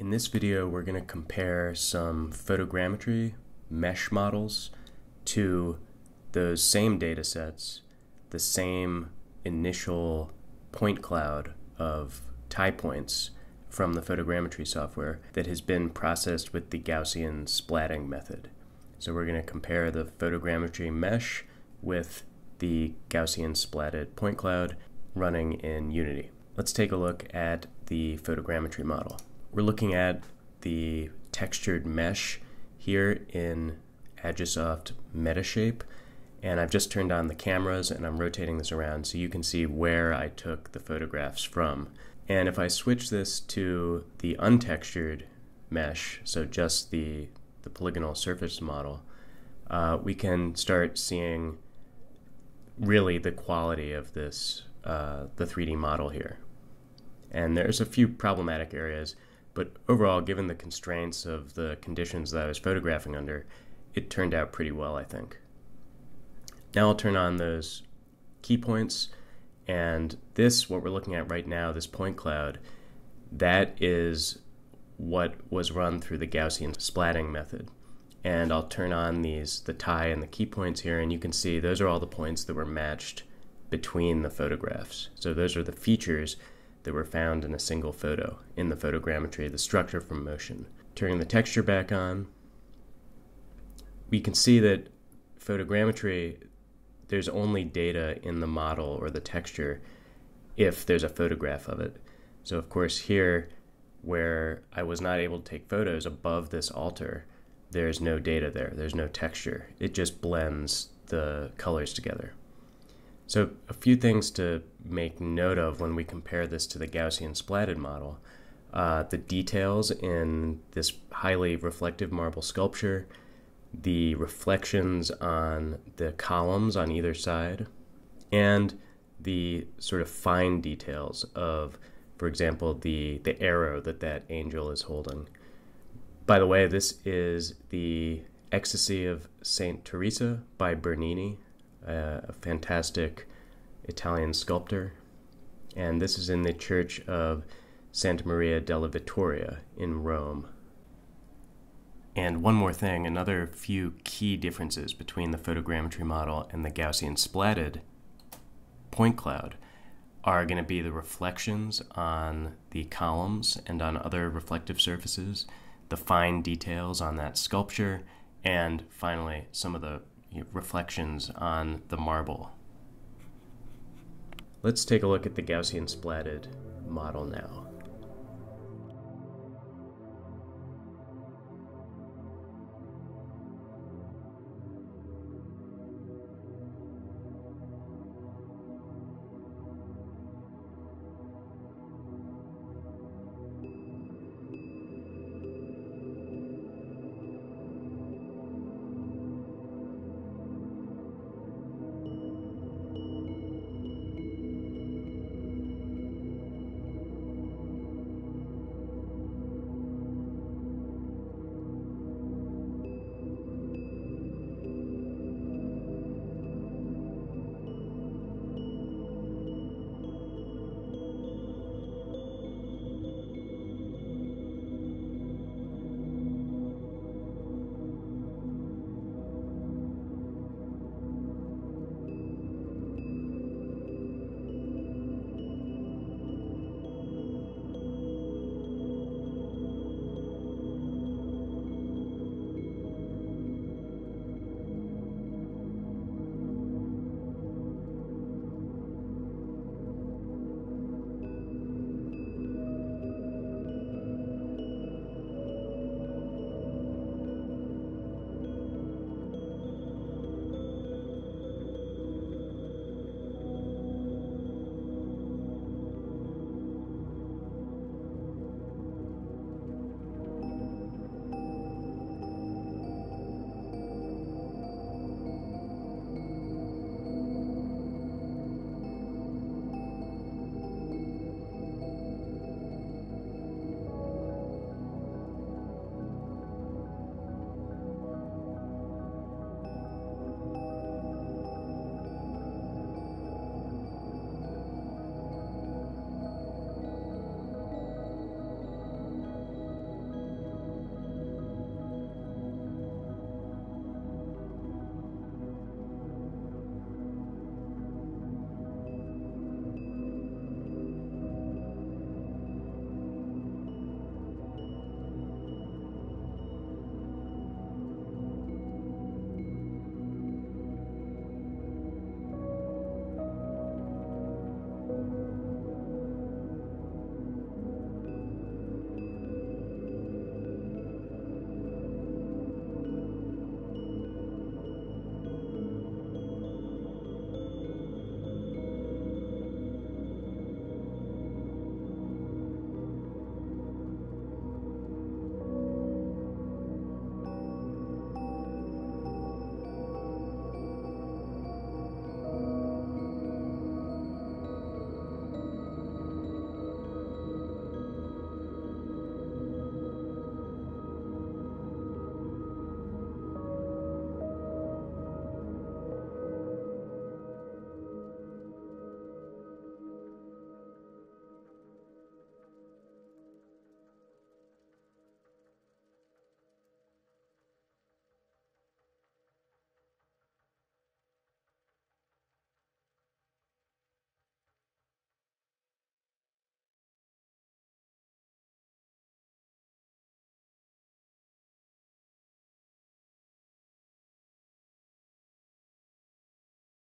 In this video, we're going to compare some photogrammetry mesh models to those same data sets, the same initial point cloud of tie points from the photogrammetry software that has been processed with the Gaussian splatting method. So we're going to compare the photogrammetry mesh with the Gaussian splatted point cloud running in Unity. Let's take a look at the photogrammetry model. We're looking at the textured mesh here in Agisoft Metashape and I've just turned on the cameras and I'm rotating this around so you can see where I took the photographs from. And if I switch this to the untextured mesh, so just the, the polygonal surface model, uh, we can start seeing really the quality of this, uh, the 3D model here. And there's a few problematic areas. But overall, given the constraints of the conditions that I was photographing under, it turned out pretty well, I think. Now I'll turn on those key points, and this, what we're looking at right now, this point cloud, that is what was run through the Gaussian splatting method. And I'll turn on these, the tie and the key points here, and you can see those are all the points that were matched between the photographs. So those are the features that were found in a single photo in the photogrammetry, of the structure from motion. Turning the texture back on, we can see that photogrammetry, there's only data in the model or the texture if there's a photograph of it. So of course here, where I was not able to take photos above this altar, there's no data there, there's no texture. It just blends the colors together. So a few things to make note of when we compare this to the Gaussian splatted model. Uh, the details in this highly reflective marble sculpture, the reflections on the columns on either side, and the sort of fine details of, for example, the, the arrow that that angel is holding. By the way, this is the Ecstasy of St. Teresa by Bernini, uh, a fantastic Italian sculptor. And this is in the church of Santa Maria della Vittoria in Rome. And one more thing, another few key differences between the photogrammetry model and the Gaussian splatted point cloud are going to be the reflections on the columns and on other reflective surfaces, the fine details on that sculpture, and finally some of the reflections on the marble. Let's take a look at the Gaussian splatted model now.